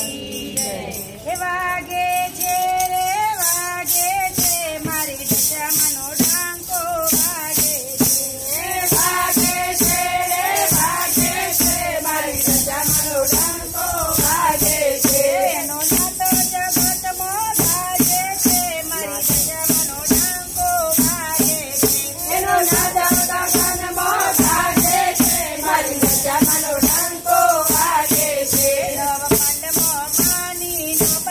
Okay. Bye. માની